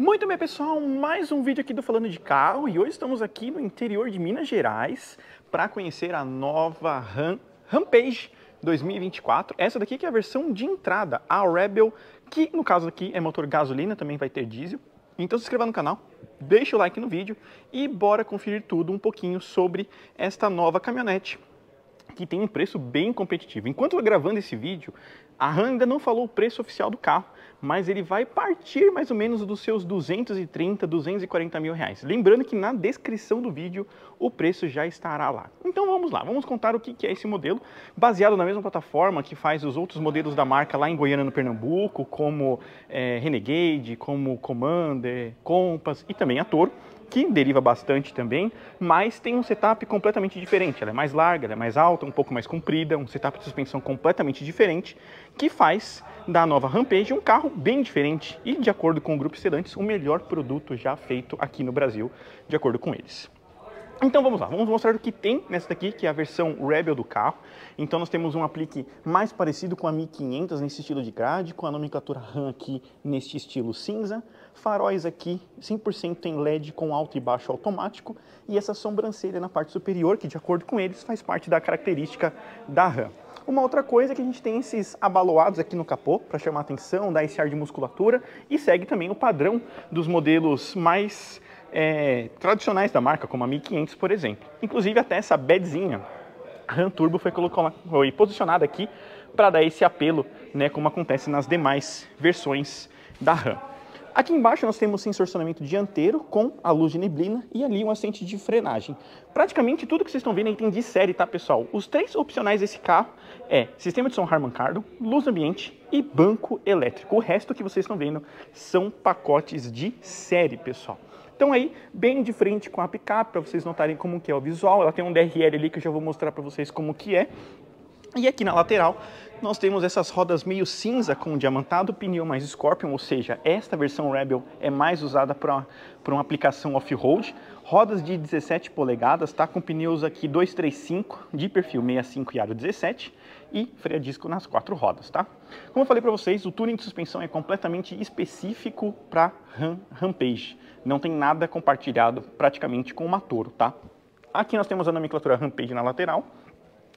Muito bem, pessoal, mais um vídeo aqui do Falando de Carro e hoje estamos aqui no interior de Minas Gerais para conhecer a nova Ram, Rampage 2024. Essa daqui que é a versão de entrada, a Rebel, que no caso aqui é motor gasolina, também vai ter diesel. Então se inscreva no canal, deixa o like no vídeo e bora conferir tudo um pouquinho sobre esta nova caminhonete que tem um preço bem competitivo. Enquanto eu gravando esse vídeo, a RAM ainda não falou o preço oficial do carro, mas ele vai partir mais ou menos dos seus 230, 240 mil reais. Lembrando que na descrição do vídeo o preço já estará lá. Então vamos lá, vamos contar o que é esse modelo, baseado na mesma plataforma que faz os outros modelos da marca lá em Goiânia, no Pernambuco, como é, Renegade, como Commander, Compass e também a Toro que deriva bastante também, mas tem um setup completamente diferente. Ela é mais larga, ela é mais alta, um pouco mais comprida, um setup de suspensão completamente diferente, que faz da nova Rampage um carro bem diferente e, de acordo com o Grupo Stellantis, o melhor produto já feito aqui no Brasil, de acordo com eles. Então vamos lá, vamos mostrar o que tem nessa daqui, que é a versão Rebel do carro. Então nós temos um aplique mais parecido com a 1500 nesse estilo de grade, com a nomenclatura RAM aqui neste estilo cinza, faróis aqui 100% em LED com alto e baixo automático e essa sobrancelha na parte superior, que de acordo com eles faz parte da característica da RAM. Uma outra coisa é que a gente tem esses abaloados aqui no capô para chamar atenção, dar esse ar de musculatura e segue também o padrão dos modelos mais é, tradicionais da marca, como a 1500, por exemplo. Inclusive até essa bedzinha RAM Turbo foi, foi posicionada aqui para dar esse apelo, né, como acontece nas demais versões da RAM. Aqui embaixo nós temos sensorcionamento dianteiro com a luz de neblina e ali um assente de frenagem. Praticamente tudo que vocês estão vendo aí tem de série, tá pessoal? Os três opcionais desse carro é sistema de som Harman Kardon, luz ambiente e banco elétrico. O resto que vocês estão vendo são pacotes de série, pessoal. Então aí, bem de frente com a picape, para vocês notarem como que é o visual. Ela tem um DRL ali que eu já vou mostrar para vocês como que é. E aqui na lateral, nós temos essas rodas meio cinza com diamantado, pneu mais Scorpion, ou seja, esta versão Rebel é mais usada para uma aplicação off-road. Rodas de 17 polegadas, tá? Com pneus aqui 235 de perfil 65 e aro 17 e freio a disco nas quatro rodas, tá? Como eu falei para vocês, o tuning de suspensão é completamente específico para Ram, Rampage não tem nada compartilhado praticamente com o Toro, tá? Aqui nós temos a nomenclatura Rampage na lateral,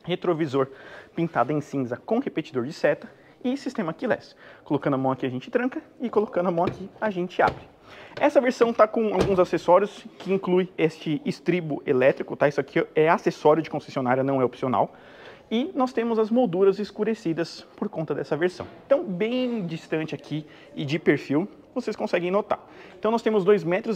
retrovisor pintado em cinza com repetidor de seta e sistema keyless. Colocando a mão aqui a gente tranca e colocando a mão aqui a gente abre. Essa versão está com alguns acessórios que inclui este estribo elétrico, tá? Isso aqui é acessório de concessionária, não é opcional. E nós temos as molduras escurecidas por conta dessa versão. Então, bem distante aqui e de perfil, vocês conseguem notar. Então nós temos 2,99 metros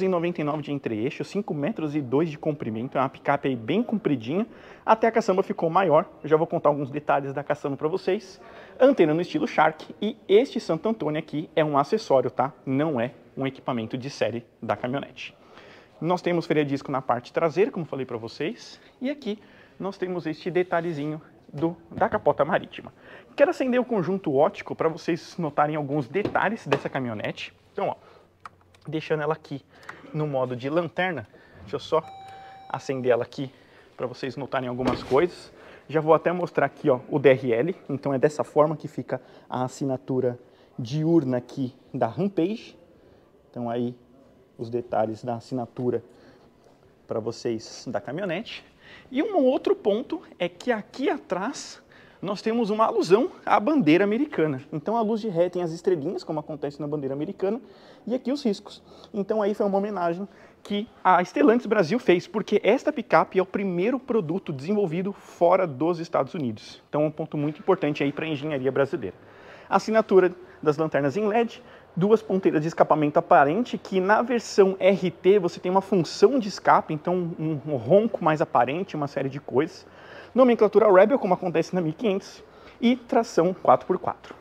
de entre-eixo, 5 metros e 2 de comprimento, é uma picape aí bem compridinha, até a caçamba ficou maior, eu já vou contar alguns detalhes da caçamba para vocês. Antena no estilo Shark e este Santo Antônio aqui é um acessório, tá? Não é um equipamento de série da caminhonete. Nós temos freio disco na parte traseira, como falei para vocês, e aqui nós temos este detalhezinho do, da capota marítima. Quero acender o conjunto ótico para vocês notarem alguns detalhes dessa caminhonete. Então, ó, deixando ela aqui no modo de lanterna, deixa eu só acender ela aqui para vocês notarem algumas coisas. Já vou até mostrar aqui ó, o DRL, então é dessa forma que fica a assinatura diurna aqui da Rampage. Então aí os detalhes da assinatura para vocês da caminhonete. E um outro ponto é que aqui atrás nós temos uma alusão à bandeira americana. Então a luz de ré tem as estrelinhas, como acontece na bandeira americana, e aqui os riscos. Então aí foi uma homenagem que a Stellantis Brasil fez, porque esta picape é o primeiro produto desenvolvido fora dos Estados Unidos. Então um ponto muito importante aí para a engenharia brasileira. A assinatura das lanternas em LED, duas ponteiras de escapamento aparente, que na versão RT você tem uma função de escape, então um ronco mais aparente, uma série de coisas nomenclatura Rebel, como acontece na 1500, e tração 4x4.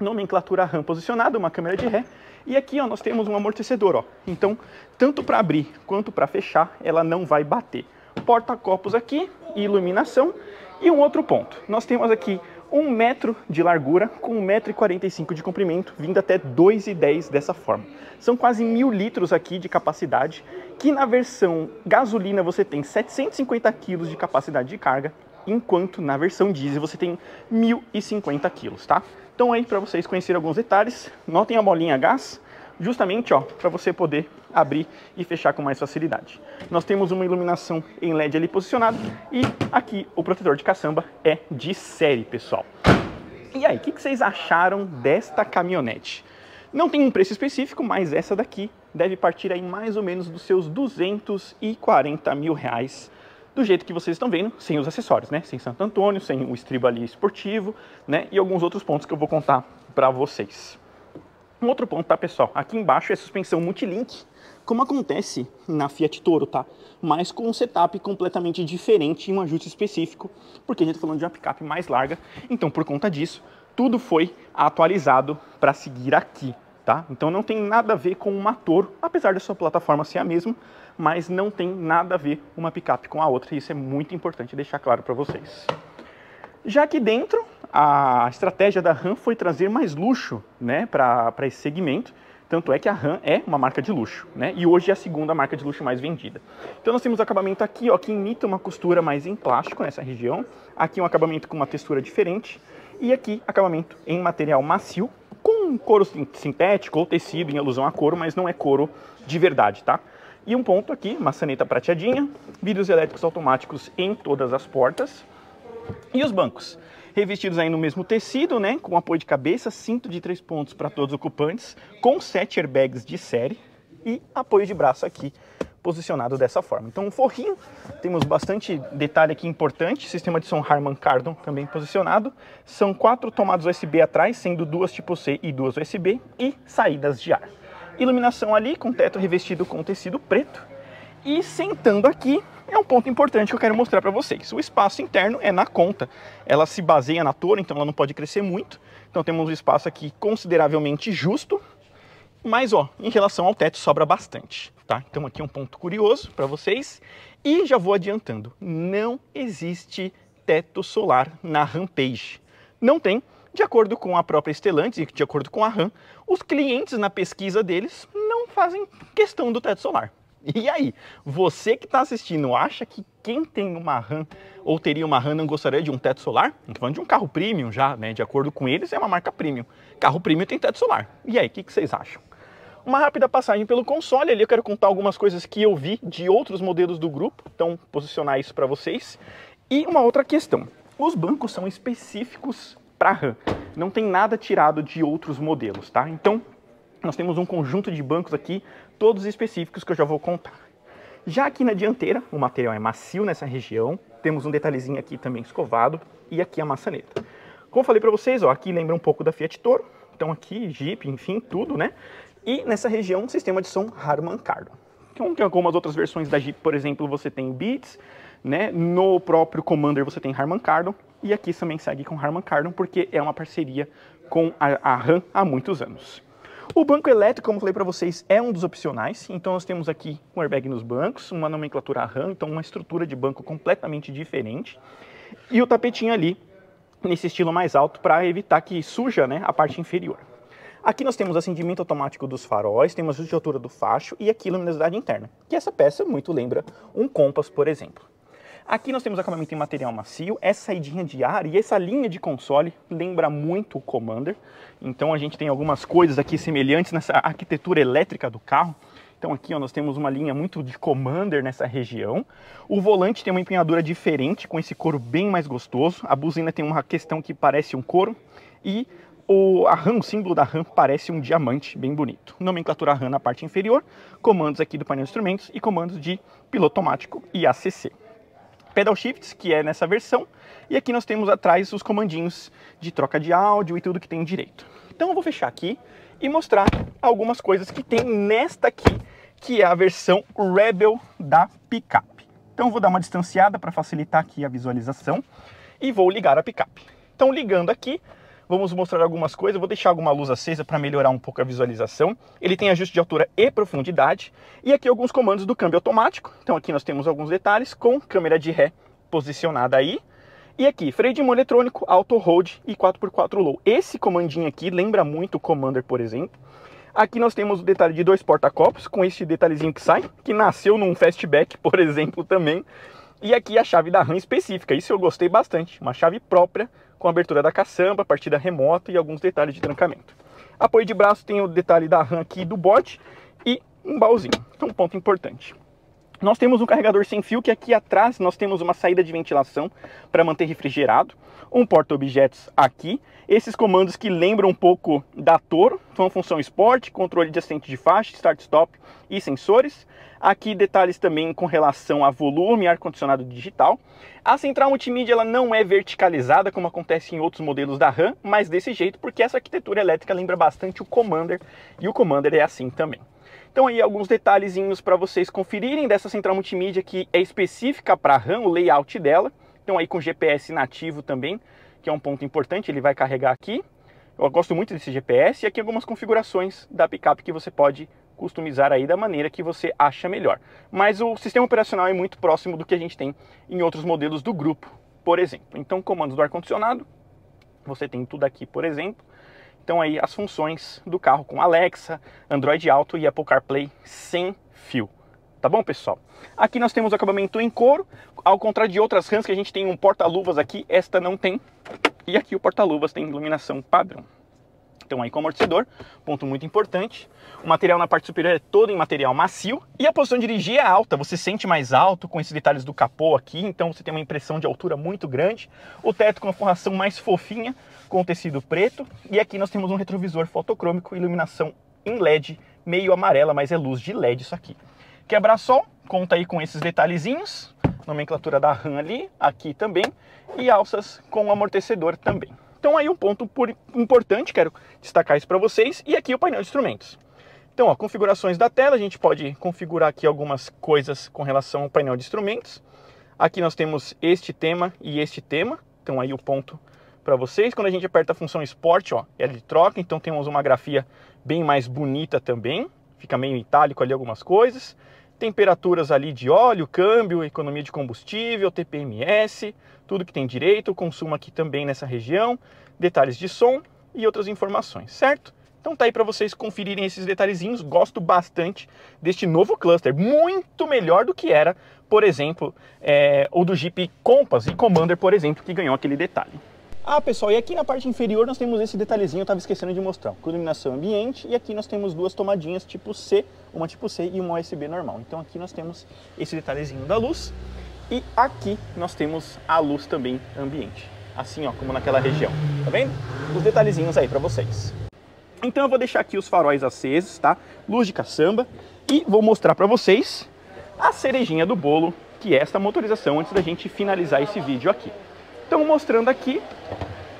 Nomenclatura RAM posicionada, uma câmera de ré, e aqui ó, nós temos um amortecedor. Ó. Então, tanto para abrir quanto para fechar, ela não vai bater. Porta-copos aqui, iluminação. E um outro ponto, nós temos aqui um metro de largura com 1,45m de comprimento, vindo até 2,10 dessa forma. São quase mil litros aqui de capacidade, que na versão gasolina você tem 750 kg de capacidade de carga, enquanto na versão diesel você tem 1.050 kg, tá? Então aí para vocês conhecerem alguns detalhes, notem a bolinha a gás, justamente ó, para você poder abrir e fechar com mais facilidade. Nós temos uma iluminação em LED ali posicionada e aqui o protetor de caçamba é de série, pessoal. E aí, o que, que vocês acharam desta caminhonete? Não tem um preço específico, mas essa daqui deve partir aí mais ou menos dos seus 240 mil reais do jeito que vocês estão vendo, sem os acessórios, né? Sem Santo Antônio, sem o estribo ali esportivo, né? E alguns outros pontos que eu vou contar para vocês. Um outro ponto, tá, pessoal? Aqui embaixo é suspensão multilink, como acontece na Fiat Toro, tá? Mas com um setup completamente diferente e um ajuste específico, porque a gente está falando de uma picape mais larga. Então, por conta disso, tudo foi atualizado para seguir aqui, tá? Então não tem nada a ver com uma Toro, apesar da sua plataforma ser a mesma, mas não tem nada a ver uma picape com a outra, e isso é muito importante deixar claro para vocês. Já aqui dentro, a estratégia da RAM foi trazer mais luxo né, para esse segmento, tanto é que a RAM é uma marca de luxo, né? E hoje é a segunda marca de luxo mais vendida. Então nós temos o acabamento aqui, ó, que imita uma costura mais em plástico nessa região. Aqui um acabamento com uma textura diferente. E aqui acabamento em material macio, com couro sintético ou tecido em alusão a couro, mas não é couro de verdade, tá? E um ponto aqui, maçaneta prateadinha, vidros elétricos automáticos em todas as portas. E os bancos, revestidos aí no mesmo tecido, né, com apoio de cabeça, cinto de três pontos para todos os ocupantes, com sete airbags de série e apoio de braço aqui posicionado dessa forma. Então, um forrinho, temos bastante detalhe aqui importante, sistema de som Harman Kardon também posicionado, são quatro tomadas USB atrás, sendo duas tipo C e duas USB, e saídas de ar. Iluminação ali, com teto revestido com tecido preto. E sentando aqui, é um ponto importante que eu quero mostrar para vocês. O espaço interno é na conta. Ela se baseia na torre, então ela não pode crescer muito. Então temos um espaço aqui consideravelmente justo. Mas, ó, em relação ao teto, sobra bastante, tá? Então aqui é um ponto curioso para vocês. E já vou adiantando, não existe teto solar na Rampage. Não tem, de acordo com a própria Stellantis e de acordo com a RAM, os clientes na pesquisa deles não fazem questão do teto solar. E aí, você que está assistindo, acha que quem tem uma RAM ou teria uma RAM não gostaria de um teto solar? Estou falando de um carro premium já, né? De acordo com eles, é uma marca premium. Carro premium tem teto solar. E aí, o que, que vocês acham? Uma rápida passagem pelo console, ali eu quero contar algumas coisas que eu vi de outros modelos do grupo, então posicionar isso para vocês. E uma outra questão, os bancos são específicos para RAM. Não tem nada tirado de outros modelos, tá? Então, nós temos um conjunto de bancos aqui, todos específicos que eu já vou contar. Já aqui na dianteira, o material é macio nessa região, temos um detalhezinho aqui também escovado e aqui a maçaneta. Como eu falei para vocês, ó, aqui lembra um pouco da Fiat Toro, então aqui Jeep, enfim, tudo, né? E nessa região, um sistema de som Harman Kardon. Então, tem algumas outras versões da Jeep, por exemplo, você tem Beats, né? No próprio Commander você tem Harman Kardon e aqui também segue com Harman Kardon porque é uma parceria com a, a RAM há muitos anos. O banco elétrico, como falei para vocês, é um dos opcionais. Então nós temos aqui um airbag nos bancos, uma nomenclatura RAM, então uma estrutura de banco completamente diferente. E o tapetinho ali nesse estilo mais alto para evitar que suja né, a parte inferior. Aqui nós temos acendimento automático dos faróis, temos de altura do facho e aqui luminosidade interna, que essa peça muito lembra um Compass, por exemplo. Aqui nós temos acabamento em material macio, essa saidinha de ar e essa linha de console lembra muito o Commander. Então a gente tem algumas coisas aqui semelhantes nessa arquitetura elétrica do carro. Então aqui ó, nós temos uma linha muito de Commander nessa região. O volante tem uma empunhadura diferente, com esse couro bem mais gostoso. A buzina tem uma questão que parece um couro. E o, a RAM, o símbolo da RAM parece um diamante bem bonito. Nomenclatura RAM na parte inferior, comandos aqui do painel de instrumentos e comandos de piloto automático e ACC pedal shifts, que é nessa versão, e aqui nós temos atrás os comandinhos de troca de áudio e tudo que tem direito. Então eu vou fechar aqui e mostrar algumas coisas que tem nesta aqui, que é a versão Rebel da picape. Então eu vou dar uma distanciada para facilitar aqui a visualização e vou ligar a picape. Então ligando aqui, vamos mostrar algumas coisas. vou deixar alguma luz acesa para melhorar um pouco a visualização. Ele tem ajuste de altura e profundidade. E aqui alguns comandos do câmbio automático. Então aqui nós temos alguns detalhes com câmera de ré posicionada aí. E aqui, freio de mão eletrônico, auto hold e 4x4 low. Esse comandinho aqui lembra muito o Commander, por exemplo. Aqui nós temos o detalhe de dois porta-copos, com este detalhezinho que sai, que nasceu num fastback, por exemplo, também. E aqui a chave da RAM específica, isso eu gostei bastante, uma chave própria com abertura da caçamba, partida remota e alguns detalhes de trancamento. Apoio de braço tem o detalhe da RAM aqui do bote e um baúzinho. Então, um ponto importante. Nós temos um carregador sem fio que aqui atrás nós temos uma saída de ventilação para manter refrigerado, um porta-objetos aqui, esses comandos que lembram um pouco da Toro, são função Sport, controle de assento de faixa, start-stop e sensores. Aqui detalhes também com relação a volume ar-condicionado digital. A central multimídia ela não é verticalizada como acontece em outros modelos da RAM, mas desse jeito porque essa arquitetura elétrica lembra bastante o Commander e o Commander é assim também. Então aí alguns detalhezinhos para vocês conferirem dessa central multimídia que é específica para a RAM, o layout dela. Então aí com GPS nativo também, que é um ponto importante, ele vai carregar aqui. Eu gosto muito desse GPS e aqui algumas configurações da picape que você pode customizar aí da maneira que você acha melhor. Mas o sistema operacional é muito próximo do que a gente tem em outros modelos do grupo, por exemplo. Então, comandos do ar-condicionado, você tem tudo aqui, por exemplo. Então aí as funções do carro com Alexa, Android Auto e Apple CarPlay sem fio. Tá bom, pessoal? Aqui nós temos o acabamento em couro, ao contrário de outras Rams que a gente tem um porta-luvas aqui, esta não tem. E aqui o porta-luvas tem iluminação padrão. Então aí com amortecedor, ponto muito importante. O material na parte superior é todo em material macio e a posição de dirigir é alta, você sente mais alto com esses detalhes do capô aqui, então você tem uma impressão de altura muito grande. O teto com a forração mais fofinha, com tecido preto. E aqui nós temos um retrovisor fotocrômico, iluminação em LED, meio amarela, mas é luz de LED isso aqui. Quebra-sol, conta aí com esses detalhezinhos, nomenclatura da RAM ali, aqui também, e alças com amortecedor também. Então aí um ponto importante, quero destacar isso para vocês, e aqui o painel de instrumentos. Então, ó, configurações da tela, a gente pode configurar aqui algumas coisas com relação ao painel de instrumentos. Aqui nós temos este tema e este tema, então aí o ponto para vocês. Quando a gente aperta a função Sport, ó, ela troca, então temos uma grafia bem mais bonita também, fica meio itálico ali algumas coisas. Temperaturas ali de óleo, câmbio, economia de combustível, TPMS, tudo que tem direito, consumo aqui também nessa região, detalhes de som e outras informações, certo? Então tá aí para vocês conferirem esses detalhezinhos. Gosto bastante deste novo cluster, muito melhor do que era, por exemplo, é, o do Jeep Compass e Commander, por exemplo, que ganhou aquele detalhe. Ah, pessoal, e aqui na parte inferior nós temos esse detalhezinho, eu estava esquecendo de mostrar, com iluminação ambiente, e aqui nós temos duas tomadinhas tipo C, uma tipo C e uma USB normal. Então aqui nós temos esse detalhezinho da luz, e aqui nós temos a luz também ambiente. Assim, ó, como naquela região. Tá vendo? Os detalhezinhos aí para vocês. Então eu vou deixar aqui os faróis acesos, tá? Luz de caçamba. E vou mostrar para vocês a cerejinha do bolo, que é esta motorização, antes da gente finalizar esse vídeo aqui. Então, mostrando aqui,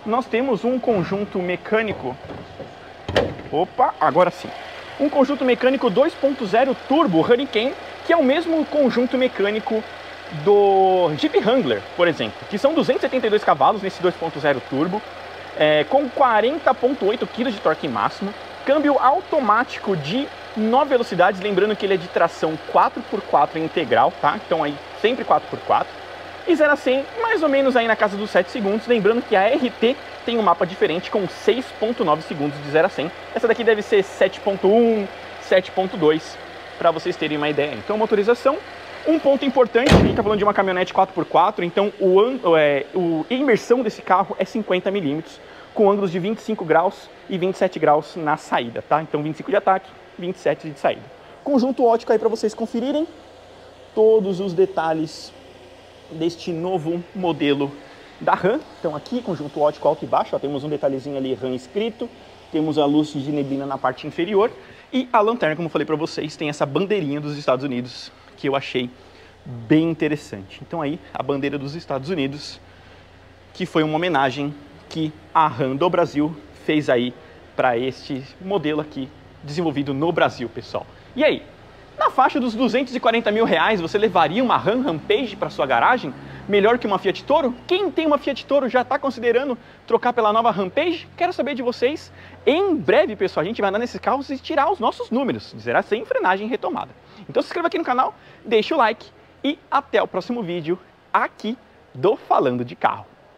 nós temos um conjunto mecânico... Opa, agora sim. Um conjunto mecânico 2.0 Turbo Hurricane, que é o mesmo conjunto mecânico do Jeep Wrangler, por exemplo, que são 272 cavalos nesse 2.0 turbo, é, com 40.8 kg de torque máximo, câmbio automático de 9 velocidades, lembrando que ele é de tração 4x4 integral, tá? Então aí sempre 4x4. E 0 a 100 mais ou menos aí na casa dos 7 segundos, lembrando que a RT tem um mapa diferente com 6.9 segundos de 0 a 100. Essa daqui deve ser 7.1, 7.2, para vocês terem uma ideia. Então motorização um ponto importante, a gente está falando de uma caminhonete 4x4, então o, é, o, a imersão desse carro é 50 milímetros, com ângulos de 25 graus e 27 graus na saída, tá? Então 25 de ataque, 27 de saída. Conjunto ótico aí para vocês conferirem todos os detalhes deste novo modelo da RAM. Então aqui, conjunto ótico alto e baixo, ó, temos um detalhezinho ali RAM escrito, temos a luz de neblina na parte inferior e a lanterna, como eu falei para vocês, tem essa bandeirinha dos Estados Unidos que eu achei bem interessante. Então aí, a bandeira dos Estados Unidos, que foi uma homenagem que a RAM do Brasil fez aí para este modelo aqui, desenvolvido no Brasil, pessoal. E aí, na faixa dos 240 mil reais, você levaria uma RAM Rampage para sua garagem? Melhor que uma Fiat Toro? Quem tem uma Fiat Toro já está considerando trocar pela nova Rampage? Quero saber de vocês. Em breve, pessoal, a gente vai andar nesses carros e tirar os nossos números, dizer sem frenagem retomada. Então se inscreva aqui no canal, deixa o like e até o próximo vídeo aqui do Falando de Carro.